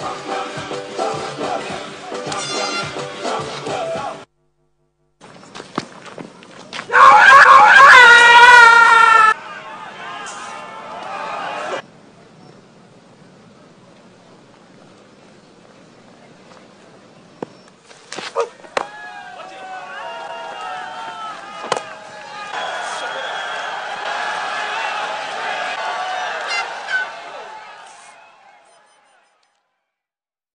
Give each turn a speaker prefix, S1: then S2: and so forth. S1: Bye.